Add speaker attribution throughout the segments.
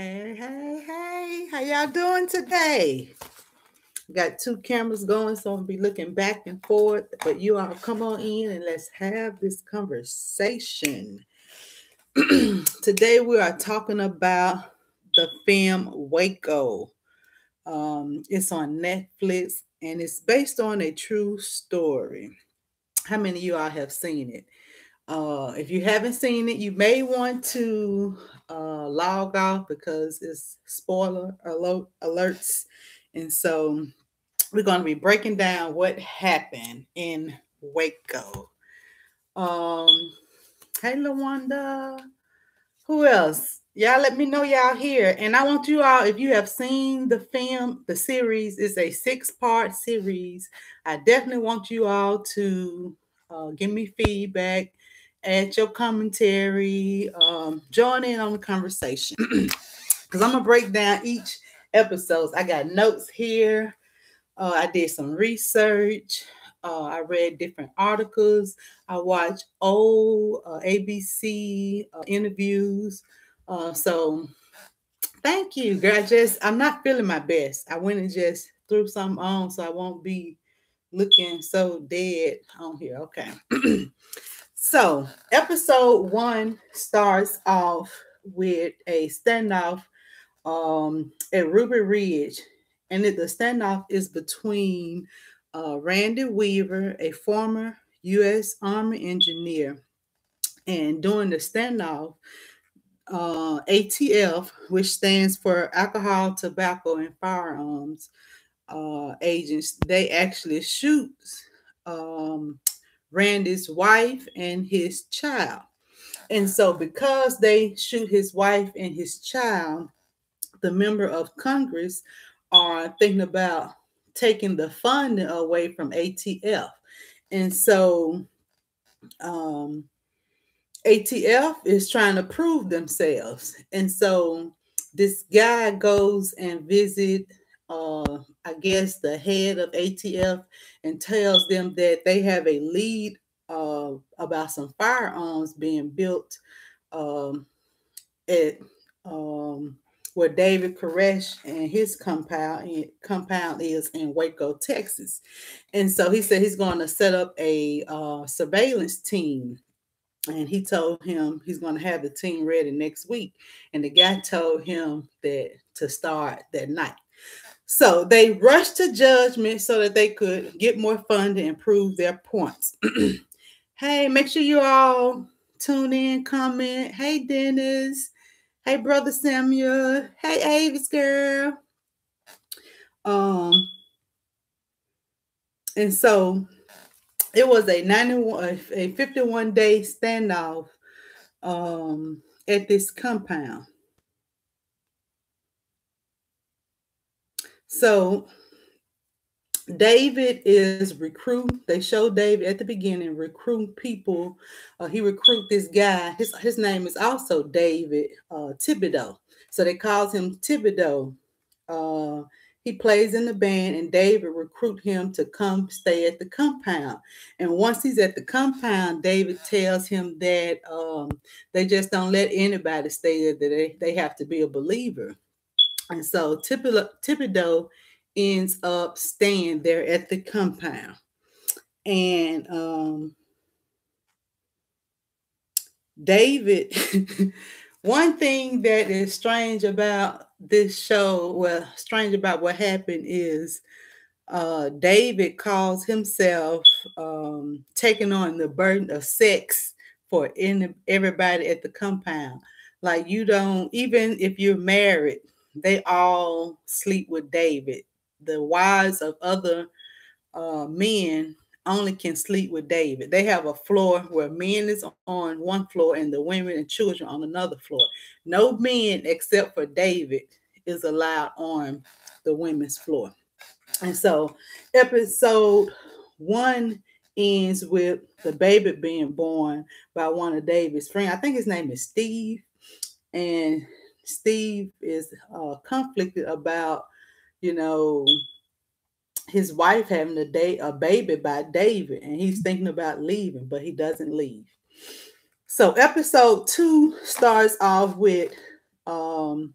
Speaker 1: Hey, hey, hey, how y'all doing today? Got two cameras going, so I'll be looking back and forth. But you all come on in and let's have this conversation. today we are talking about the film Waco. Um, it's on Netflix and it's based on a true story. How many of you all have seen it? Uh, if you haven't seen it, you may want to uh, log off because it's spoiler alert alerts. And so we're going to be breaking down what happened in Waco. Um, hey, Lawanda. Who else? Y'all let me know y'all here. And I want you all, if you have seen the film, the series is a six-part series. I definitely want you all to uh, give me feedback add your commentary, um, join in on the conversation. Because I'm gonna break down each episode. I got notes here. Uh, I did some research. Uh, I read different articles. I watched old uh, ABC uh, interviews. Uh, so thank you, girl. Just I'm not feeling my best. I went and just threw some on so I won't be looking so dead on here. Okay. So, episode one starts off with a standoff um, at Ruby Ridge, and the standoff is between uh, Randy Weaver, a former U.S. Army engineer, and during the standoff, uh, ATF, which stands for Alcohol, Tobacco, and Firearms uh, agents, they actually shoot um, Randy's wife and his child. And so, because they shoot his wife and his child, the member of Congress are thinking about taking the funding away from ATF. And so, um, ATF is trying to prove themselves. And so, this guy goes and visit I guess, the head of ATF and tells them that they have a lead uh, about some firearms being built um, at um, where David Koresh and his compound compound is in Waco, Texas. And so he said he's going to set up a uh, surveillance team. And he told him he's going to have the team ready next week. And the guy told him that to start that night. So they rushed to judgment so that they could get more funding and prove their points. hey, make sure you all tune in, comment. Hey, Dennis. Hey, brother Samuel. Hey, Avis girl. Um, and so it was a 91, a 51 day standoff um, at this compound. So David is recruit. They show David at the beginning recruit people. Uh, he recruit this guy. His his name is also David uh, Thibodeau. So they calls him Thibodeau. Uh, he plays in the band, and David recruit him to come stay at the compound. And once he's at the compound, David tells him that um, they just don't let anybody stay there. That they, they have to be a believer. And so Thibodeau ends up staying there at the compound. And um, David, one thing that is strange about this show, well, strange about what happened is uh, David calls himself um, taking on the burden of sex for in, everybody at the compound. Like you don't, even if you're married, they all sleep with David. The wives of other uh, men only can sleep with David. They have a floor where men is on one floor and the women and children on another floor. No men except for David is allowed on the women's floor. And so episode one ends with the baby being born by one of David's friends. I think his name is Steve. And Steve is uh, conflicted about, you know, his wife having a date a baby by David, and he's thinking about leaving, but he doesn't leave. So episode two starts off with um,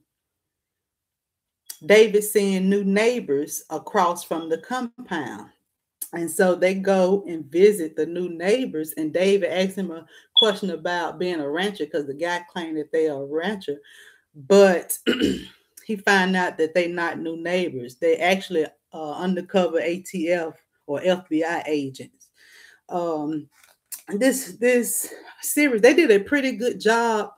Speaker 1: David seeing new neighbors across from the compound. And so they go and visit the new neighbors, and David asks him a question about being a rancher because the guy claimed that they are a rancher, but he find out that they not new neighbors. They actually uh, undercover ATF or FBI agents. Um, this this series they did a pretty good job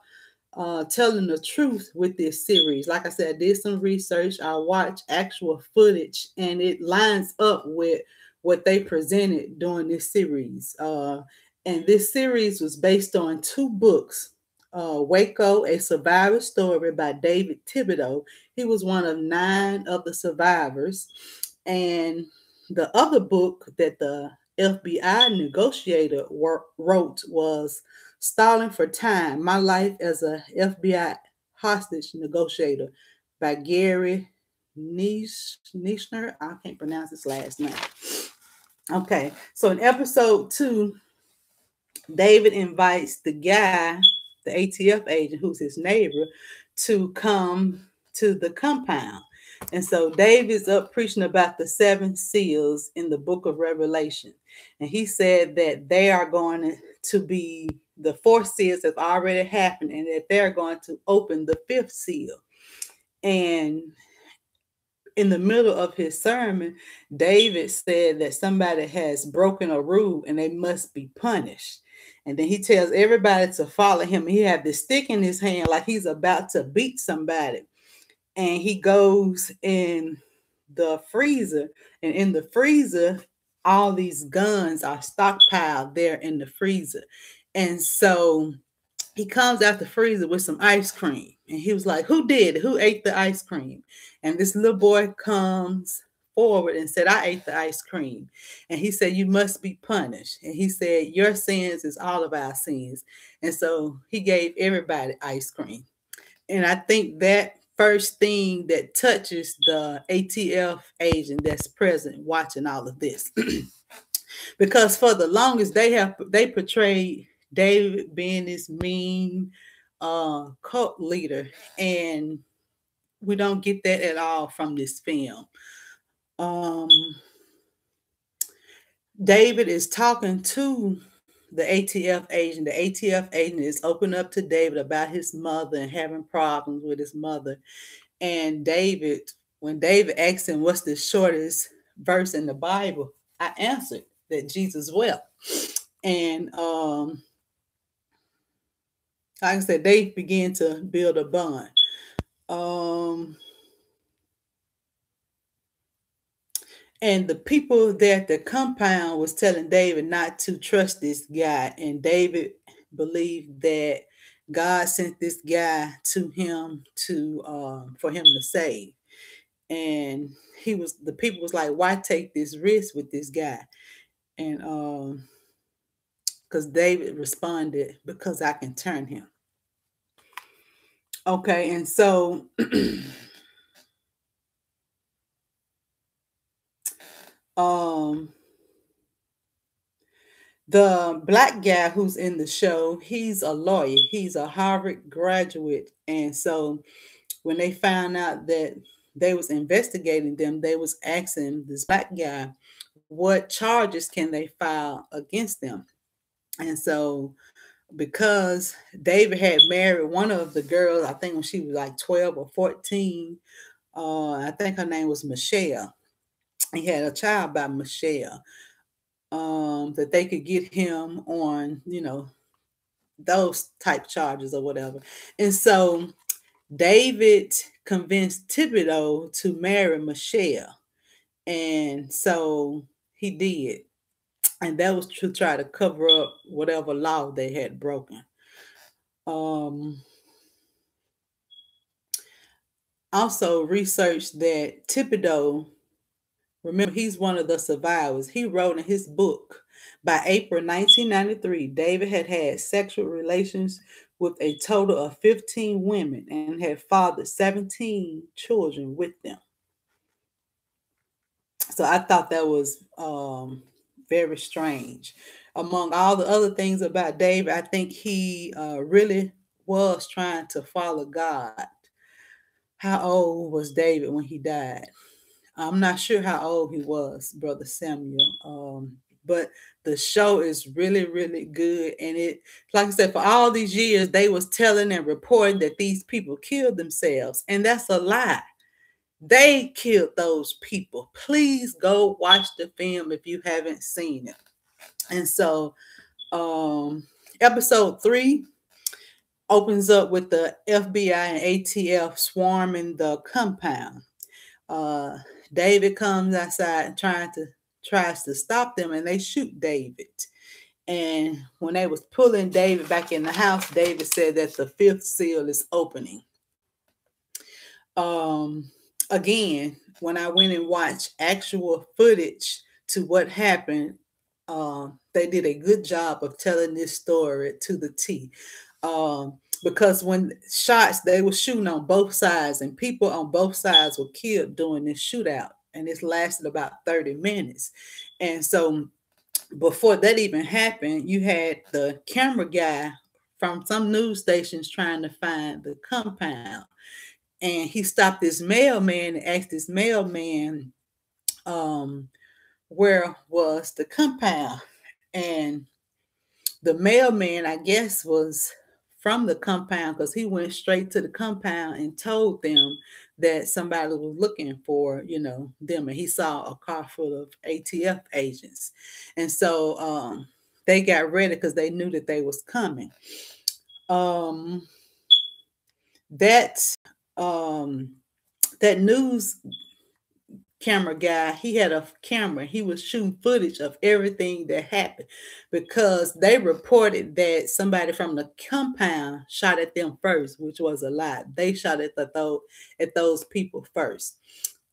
Speaker 1: uh, telling the truth with this series. Like I said, I did some research. I watched actual footage, and it lines up with what they presented during this series. Uh, and this series was based on two books uh, Waco, a survivor story by David Thibodeau. He was one of nine of the survivors. And the other book that the FBI negotiator wrote was Stalling for Time My Life as a FBI Hostage Negotiator by Gary Nischner. I can't pronounce his last name. Okay, so in episode two, David invites the guy, the ATF agent, who's his neighbor, to come to the compound. And so David's up preaching about the seven seals in the book of Revelation. And he said that they are going to be the fourth seals have already happened and that they're going to open the fifth seal. And in the middle of his sermon, David said that somebody has broken a rule and they must be punished. And then he tells everybody to follow him. He had this stick in his hand like he's about to beat somebody. And he goes in the freezer, and in the freezer, all these guns are stockpiled there in the freezer. And so he comes out the freezer with some ice cream. And he was like, Who did? Who ate the ice cream? And this little boy comes forward and said, I ate the ice cream. And he said, You must be punished. And he said, Your sins is all of our sins. And so he gave everybody ice cream. And I think that first thing that touches the ATF agent that's present watching all of this. because for the longest they have they portrayed David being this mean uh, cult leader, and we don't get that at all from this film. Um, David is talking to the ATF agent. The ATF agent is open up to David about his mother and having problems with his mother. And David, when David asked him, What's the shortest verse in the Bible? I answered that Jesus wept. And um, like I said, they began to build a bond. Um, and the people there at the compound was telling David not to trust this guy, and David believed that God sent this guy to him to um, for him to save. And he was the people was like, why take this risk with this guy? And um because David responded, because I can turn him. Okay, and so um the black guy who's in the show, he's a lawyer. He's a Harvard graduate. And so when they found out that they was investigating them, they was asking this black guy, what charges can they file against them? And so because David had married one of the girls, I think when she was like 12 or 14, uh, I think her name was Michelle. He had a child by Michelle. Um, that they could get him on, you know, those type charges or whatever. And so David convinced Thibodeau to marry Michelle. And so he did and that was to try to cover up whatever law they had broken. Um, also researched that Thibodeau, remember he's one of the survivors. He wrote in his book by April 1993, David had had sexual relations with a total of 15 women and had fathered 17 children with them. So I thought that was um, very strange. Among all the other things about David, I think he uh, really was trying to follow God. how old was David when he died? I'm not sure how old he was, Brother Samuel. Um, but the show is really, really good. And it, like I said, for all these years, they was telling and reporting that these people killed themselves. And that's a lie. They killed those people. Please go watch the film if you haven't seen it. And so um episode three opens up with the FBI and ATF swarming the compound. Uh David comes outside and trying to tries to stop them and they shoot David. And when they was pulling David back in the house, David said that the fifth seal is opening. Um again, when I went and watched actual footage to what happened, uh, they did a good job of telling this story to the T. Um, because when shots they were shooting on both sides and people on both sides were killed during this shootout. And this lasted about 30 minutes. And so before that even happened you had the camera guy from some news stations trying to find the compound. And he stopped this mailman and asked this mailman um where was the compound? And the mailman i guess was from the compound because he went straight to the compound and told them that somebody was looking for, you know, them. And he saw a car full of ATF agents. And so um, they got ready because they knew that they was coming. Um, that um, that news camera guy, he had a camera. He was shooting footage of everything that happened because they reported that somebody from the compound shot at them first, which was a lie. They shot at the th- at those people first.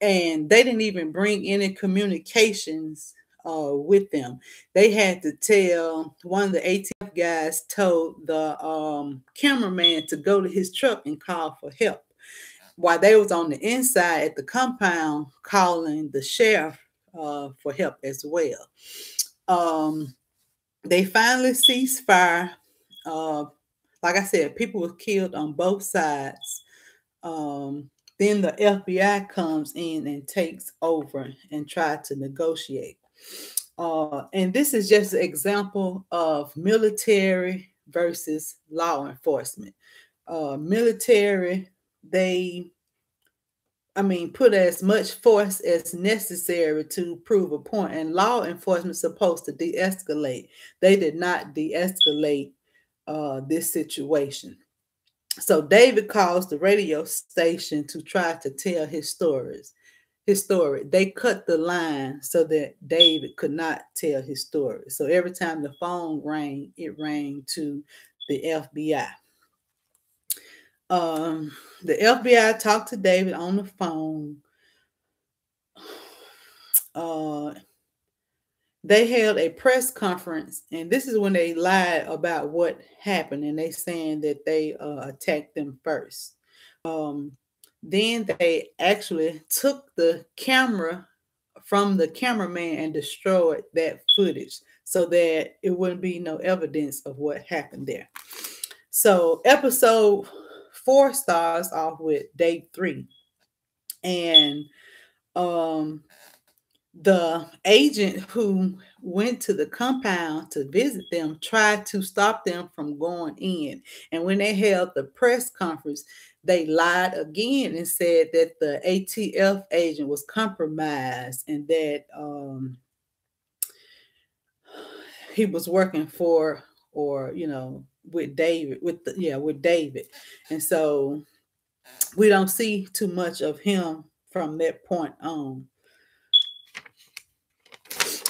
Speaker 1: And they didn't even bring any communications uh, with them. They had to tell one of the ATF guys told the um, cameraman to go to his truck and call for help while they was on the inside at the compound calling the sheriff uh, for help as well. Um, they finally ceased fire. Uh, like I said, people were killed on both sides. Um, then the FBI comes in and takes over and try to negotiate. Uh, and this is just an example of military versus law enforcement. Uh, military they I mean, put as much force as necessary to prove a point. And law enforcement supposed to de-escalate. They did not de-escalate uh, this situation. So David calls the radio station to try to tell his stories. His story. They cut the line so that David could not tell his story. So every time the phone rang, it rang to the FBI um, the FBI talked to David on the phone. Uh, they held a press conference, and this is when they lied about what happened, and they saying that they uh, attacked them first. Um, then they actually took the camera from the cameraman and destroyed that footage so that it wouldn't be no evidence of what happened there. So episode four stars off with day three. And um the agent who went to the compound to visit them tried to stop them from going in. And when they held the press conference, they lied again and said that the ATF agent was compromised and that um, he was working for, or, you know, with David, with the, yeah, with David. And so we don't see too much of him from that point on.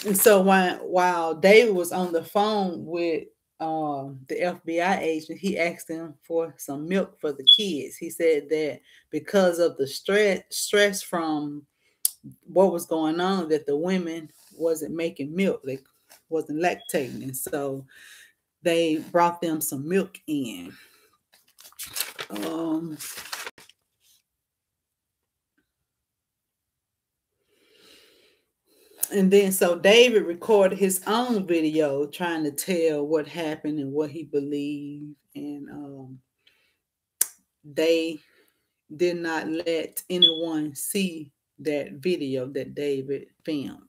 Speaker 1: And so while while David was on the phone with um, the FBI agent, he asked him for some milk for the kids. He said that because of the stress stress from what was going on, that the women wasn't making milk, they wasn't lactating, and so they brought them some milk in. Um, and then so David recorded his own video trying to tell what happened and what he believed. And um, they did not let anyone see that video that David filmed.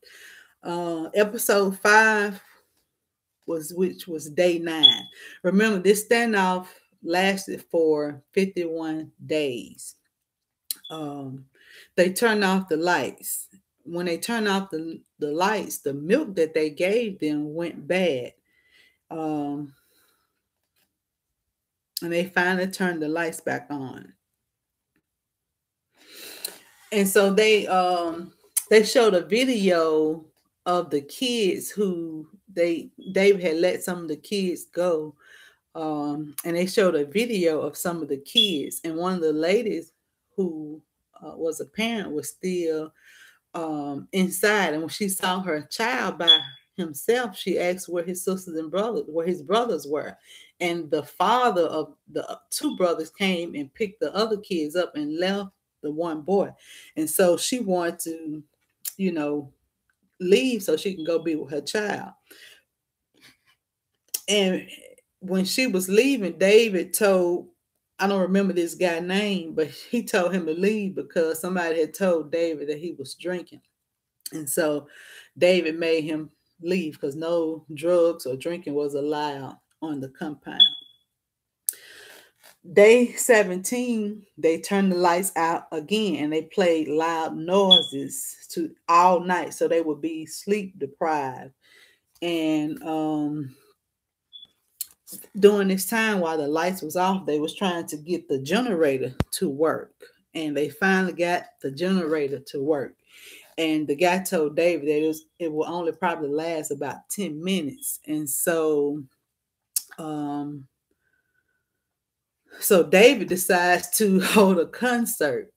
Speaker 1: Uh, episode five was which was day nine. Remember, this standoff lasted for 51 days. Um, they turned off the lights. When they turned off the, the lights, the milk that they gave them went bad. Um, and they finally turned the lights back on. And so they um they showed a video of the kids who they David had let some of the kids go. Um, and they showed a video of some of the kids, and one of the ladies who uh, was a parent was still um, inside. And when she saw her child by himself, she asked where his sisters and brothers, where his brothers were. And the father of the two brothers came and picked the other kids up and left the one boy. And so she wanted to, you know, leave so she can go be with her child. And when she was leaving, David told, I don't remember this guy name, but he told him to leave because somebody had told David that he was drinking. And so David made him leave because no drugs or drinking was allowed on the compound. Day 17, they turned the lights out again and they played loud noises to all night so they would be sleep deprived. And um during this time while the lights was off, they was trying to get the generator to work. And they finally got the generator to work. And the guy told David that it was it will only probably last about 10 minutes. And so um so David decides to hold a concert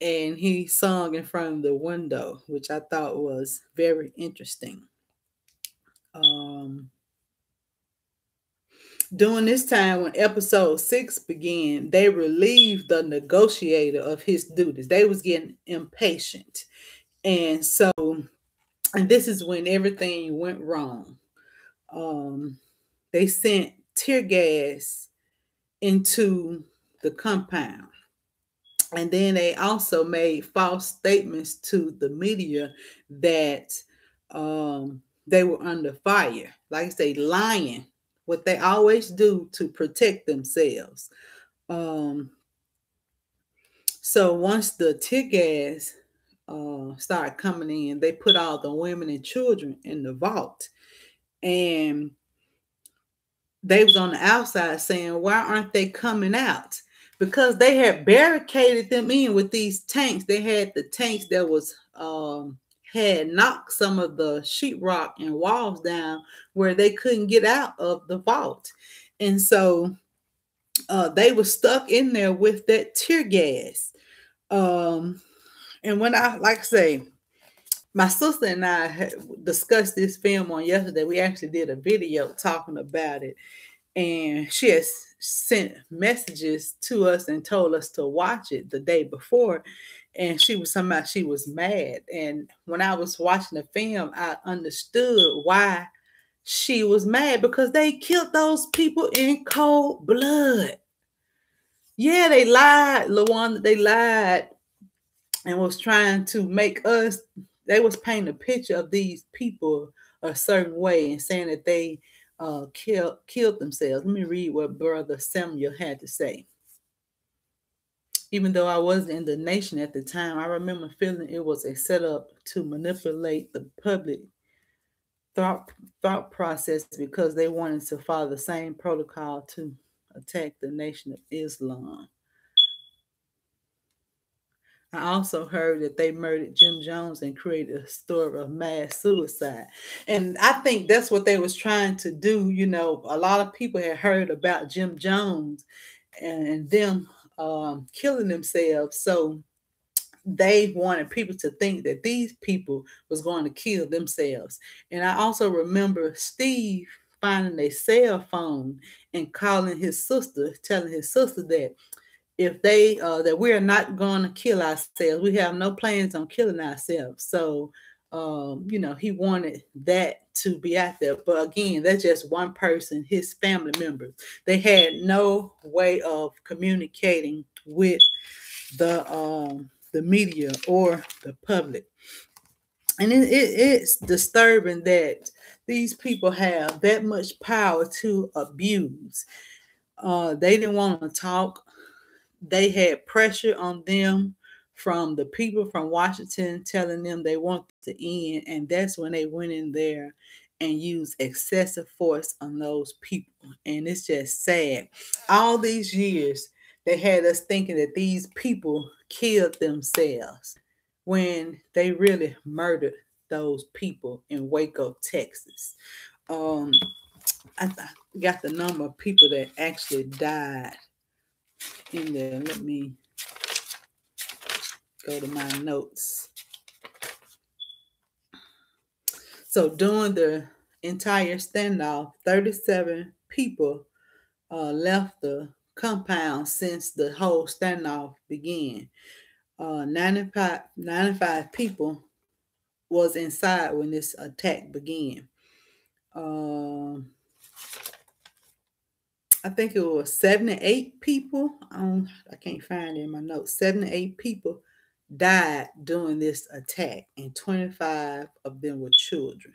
Speaker 1: and he sung in front of the window, which I thought was very interesting. Um, during this time, when episode six began, they relieved the negotiator of his duties. They was getting impatient. And so, and this is when everything went wrong. Um, they sent tear gas into the compound. And then they also made false statements to the media that um, they were under fire. Like I say, lying, what they always do to protect themselves. Um, so once the tear gas uh, started coming in, they put all the women and children in the vault. And they was on the outside saying, why aren't they coming out? Because they had barricaded them in with these tanks. They had the tanks that was um, had knocked some of the sheetrock and walls down where they couldn't get out of the vault. And so uh, they were stuck in there with that tear gas. Um, and when I, like I say, my sister and I discussed this film on yesterday. We actually did a video talking about it, and she has sent messages to us and told us to watch it the day before. And she was somehow she was mad. And when I was watching the film, I understood why she was mad because they killed those people in cold blood. Yeah, they lied, Lawanda, they lied and was trying to make us they was painting a picture of these people a certain way and saying that they uh, killed killed themselves. Let me read what Brother Samuel had to say. Even though I wasn't in the nation at the time, I remember feeling it was a setup to manipulate the public thought thought process because they wanted to follow the same protocol to attack the nation of Islam. I also heard that they murdered Jim Jones and created a story of mass suicide. And I think that's what they was trying to do. You know, a lot of people had heard about Jim Jones and them um, killing themselves. So they wanted people to think that these people was going to kill themselves. And I also remember Steve finding a cell phone and calling his sister, telling his sister that if they uh, that we are not going to kill ourselves. We have no plans on killing ourselves. So um, you know, he wanted that to be out there. But again, that's just one person, his family members. They had no way of communicating with the um the media or the public. And it, it, it's disturbing that these people have that much power to abuse. Uh, they didn't want to talk. They had pressure on them from the people from Washington telling them they want to end. And that's when they went in there and used excessive force on those people. And it's just sad. All these years, they had us thinking that these people killed themselves when they really murdered those people in Waco, Texas. Um, I got the number of people that actually died in there. Let me go to my notes. So during the entire standoff, 37 people uh, left the compound since the whole standoff began. Uh, 95, 95 people was inside when this attack began. Uh, I think it was 78 people. Um, I can't find it in my notes. 78 people died during this attack, and 25 of them were children.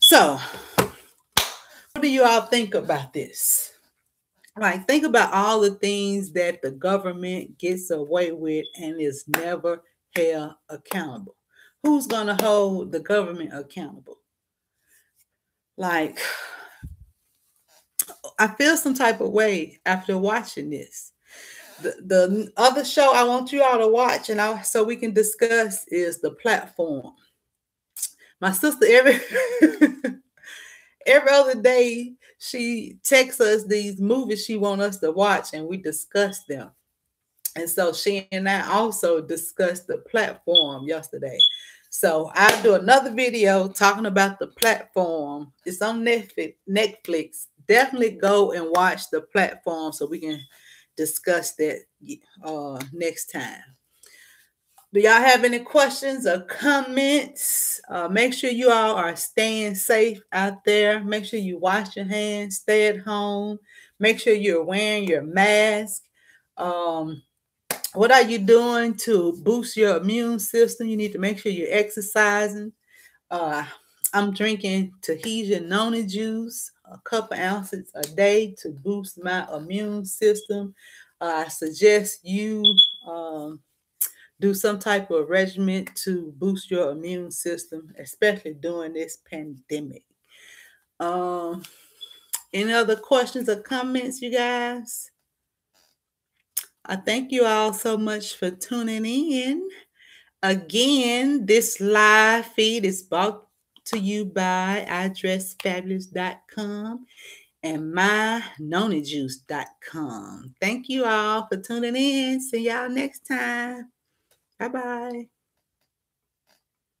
Speaker 1: So, what do you all think about this? Like, think about all the things that the government gets away with and is never held accountable. Who's going to hold the government accountable? Like, I feel some type of way after watching this. The, the other show I want you all to watch and I, so we can discuss is the platform. My sister every every other day she texts us these movies she want us to watch and we discuss them. And so she and I also discussed the platform yesterday. So I'll do another video talking about the platform. It's on Netflix. Netflix. Definitely go and watch the platform so we can discuss that uh, next time. Do y'all have any questions or comments? Uh, make sure you all are staying safe out there. Make sure you wash your hands, stay at home. Make sure you're wearing your mask. Um, what are you doing to boost your immune system? You need to make sure you're exercising. Uh, I'm drinking Tahitian noni juice, a couple ounces a day to boost my immune system. Uh, I suggest you um, do some type of regimen to boost your immune system, especially during this pandemic. Um, any other questions or comments, you guys? I thank you all so much for tuning in. Again, this live feed is brought to you by iDressFabulous.com and mynonijuice.com. Thank you all for tuning in. See y'all next time. Bye bye.